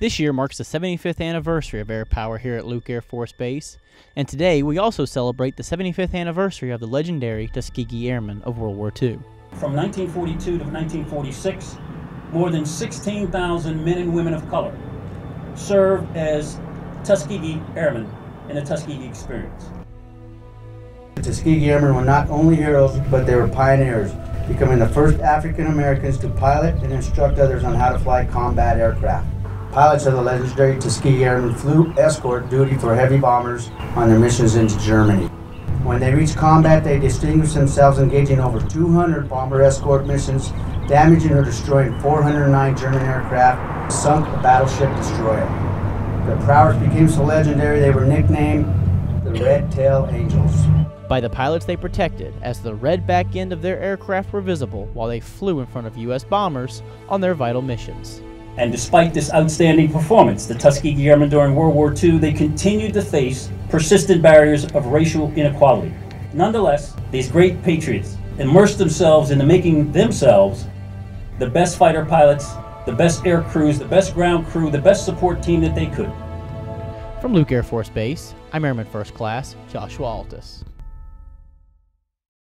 This year marks the 75th anniversary of air power here at Luke Air Force Base, and today we also celebrate the 75th anniversary of the legendary Tuskegee Airmen of World War II. From 1942 to 1946, more than 16,000 men and women of color served as Tuskegee Airmen in the Tuskegee experience. The Tuskegee Airmen were not only heroes, but they were pioneers, becoming the first African Americans to pilot and instruct others on how to fly combat aircraft. Pilots of the legendary Tuskegee Airmen flew escort duty for heavy bombers on their missions into Germany. When they reached combat, they distinguished themselves engaging over 200 bomber escort missions, damaging or destroying 409 German aircraft, sunk a battleship destroyer. Their prowess became so legendary they were nicknamed the Red Tail Angels. By the pilots they protected, as the red back end of their aircraft were visible while they flew in front of U.S. bombers on their vital missions. And despite this outstanding performance, the Tuskegee Airmen during World War II, they continued to face persistent barriers of racial inequality. Nonetheless, these great patriots immersed themselves into making themselves the best fighter pilots, the best air crews, the best ground crew, the best support team that they could. From Luke Air Force Base, I'm Airman First Class Joshua Altice.